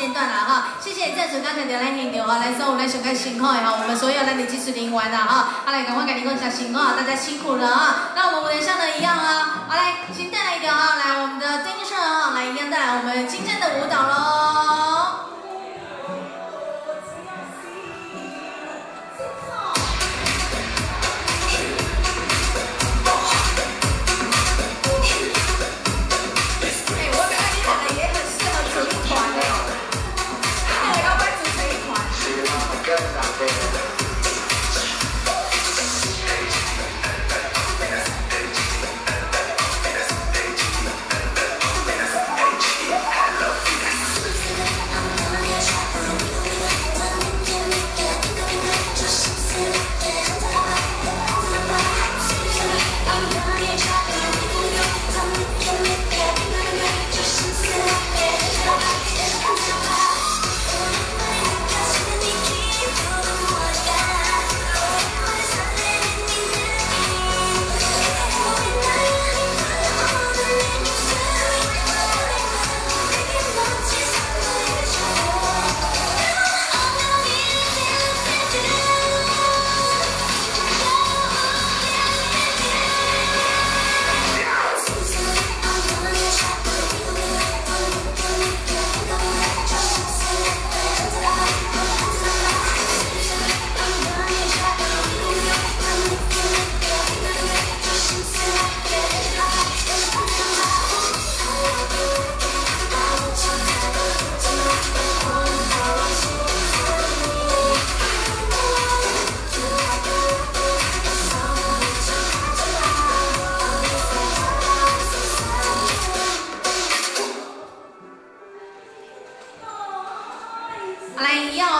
间段了哈。谢谢在座刚才的来领流啊，来送我们来上个辛苦的哈，我们所有的技术人员啊哈，好来赶快给你讲一下辛苦，大家辛苦了啊。那我们舞台上的一样啊，好来，Thank you. 来，要。